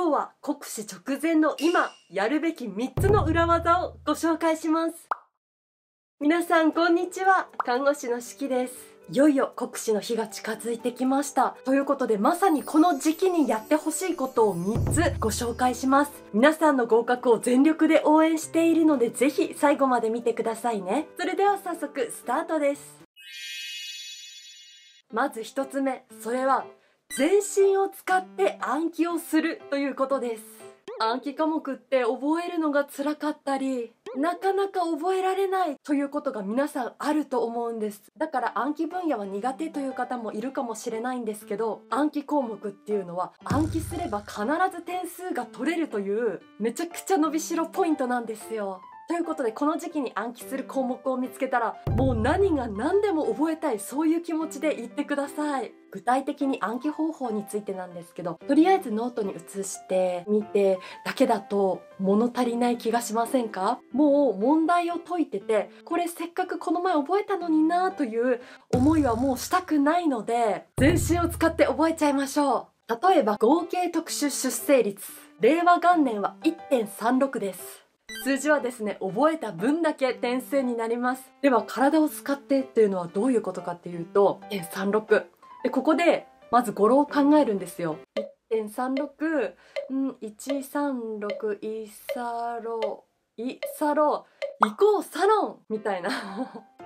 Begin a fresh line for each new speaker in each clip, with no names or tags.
今日は国試直前の今やるべき3つの裏技をご紹介します。皆さんこんにちは。看護師のしきです。いよいよ国試の日が近づいてきました。ということでまさにこの時期にやってほしいことを3つご紹介します。皆さんの合格を全力で応援しているのでぜひ最後まで見てくださいね。それでは早速スタートです。まず1つ目。それは全身を使って暗記をするということです。暗記科目って覚えるのが辛かったりなかなか覚えられないということが皆さんあると思うんです。だから暗記分野は苦手という方もいるかもしれないんですけど暗記項目っていうのは暗記すれば必ず点数が取れるというめちゃくちゃ伸びしろポイントなんですよ。ということでこの時期に暗記する項目を見つけたらもう何が何でも覚えたいそういう気持ちで言ってください。具体的に暗記方法についてなんですけどとりあえずノートに移してみてだけだと物足りない気がしませんか？もう問題を解いててこれせっかくこの前覚えたのになという思いはもうしたくないので全身を使って覚えちゃいましょう。例えば合計特殊出生率。令和元年は1.36です。数字はですね覚えた分だけ点数になります。では体を使ってっていうのはどういうことかっていうと1.36でここでまず語呂を考えるんですよ。1.36うん136イサロイサロ行こうサロンみたいな。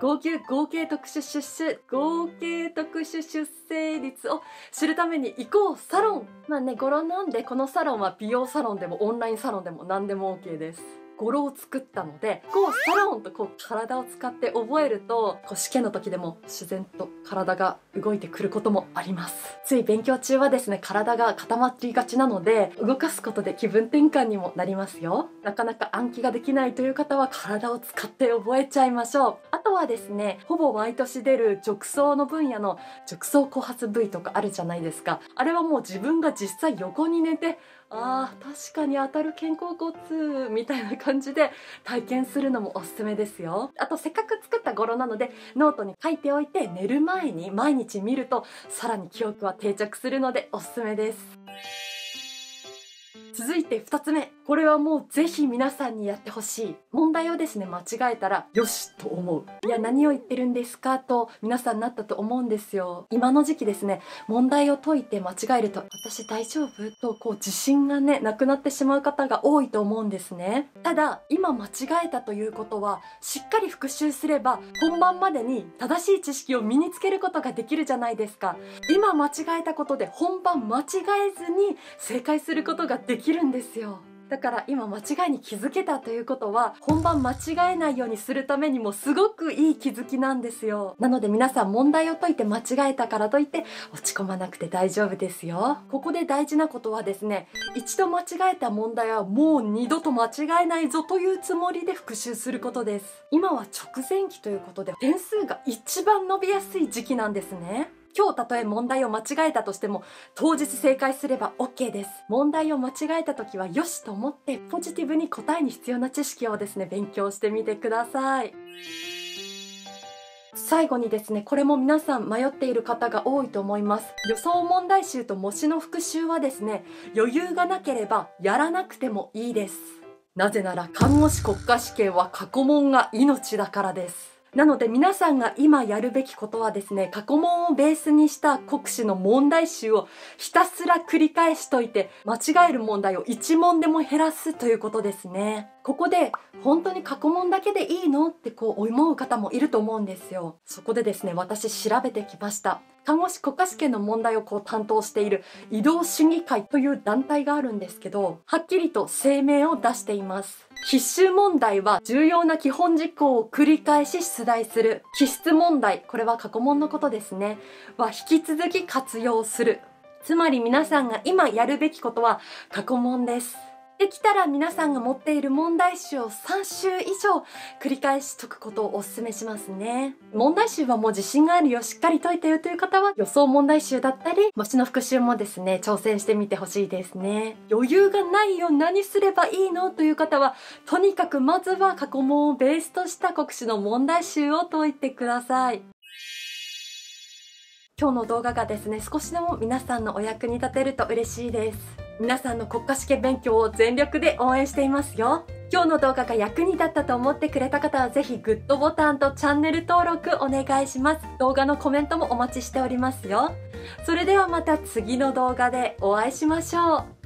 合計合計特殊出生合計特殊出生率を知るために行こうサロン。まあね語呂なんでこのサロンは美容サロンでもオンラインサロンでも何でも OK です。語呂を作ったのでこうサロンとこう体を使って覚えるとこう試験の時でも自然と体が動いてくることもあります。つい勉強中はですね体が固まりがちなので動かすことで気分転換にもなりますよ。なかなか暗記ができないという方は体を使って覚えちゃいましょう。あとはですねほぼ毎年出る褥瘡の分野の褥瘡後発部位とかあるじゃないですか。あれはもう自分が実際横に寝てあー確かに当たる肩甲骨みたいな感じで体験するのもおすすめですよ。あとせっかく作った語呂なのでノートに書いておいて寝る前に毎日見るとさらに記憶は定着するのでおすすめです。続いて2つ目。これはもうぜひ皆さんにやってほしい。問題をですね間違えたらよしと思う。いや何を言ってるんですかと皆さんなったと思うんですよ。今の時期ですね問題を解いて間違えると私大丈夫？とこう自信がねなくなってしまう方が多いと思うんですね。ただ今間違えたということはしっかり復習すれば本番までに正しい知識を身につけることができるじゃないですか。今間違えたことで本番間違えずに正解することができきるんですよ。だから今間違いに気づけたということは本番間違えないようにするためにもすごくいい気づきなんですよ。なので皆さん問題を解いて間違えたからといって落ち込まなくて大丈夫ですよ。ここで大事なことはですね一度間違えた問題はもう二度と間違えないぞというつもりで復習することです。今は直前期ということで点数が一番伸びやすい時期なんですね。今日たとえ問題を間違えたとしても当日正解すれば OK です。問題を間違えた時はよしと思ってポジティブに答えに必要な知識をですね勉強してみてください。最後にですねこれも皆さん迷っている方が多いと思います。予想問題集と模試の復習はですね余裕がなければやらなくてもいいです。なぜなら看護師国家試験は過去問が命だからです。なので皆さんが今やるべきことはですね、過去問をベースにした国試の問題集をひたすら繰り返しといて、間違える問題を1問でも減らすということですね。ここで本当に過去問だけでいいの？ってこう思う方もいると思うんですよ。そこでですね、私調べてきました。看護師国家試験の問題をこう担当している移動審議会という団体があるんですけど、はっきりと声明を出しています。必修問題は重要な基本事項を繰り返し出題する。気質問題、これは過去問のことですね。は引き続き活用する。つまり皆さんが今やるべきことは過去問です。できたら皆さんが持っている問題集を3週以上繰り返し解くことをお勧めしますね。問題集はもう自信があるよ、しっかり解いたよという方は予想問題集だったり、模試の復習もですね、挑戦してみてほしいですね。余裕がないよ、何すればいいのという方は、とにかくまずは過去問をベースとした国試の問題集を解いてください。今日の動画がですね、少しでも皆さんのお役に立てると嬉しいです。皆さんの国家試験勉強を全力で応援していますよ。今日の動画が役に立ったと思ってくれた方はぜひグッドボタンとチャンネル登録お願いします。動画のコメントもお待ちしておりますよ。それではまた次の動画でお会いしましょう。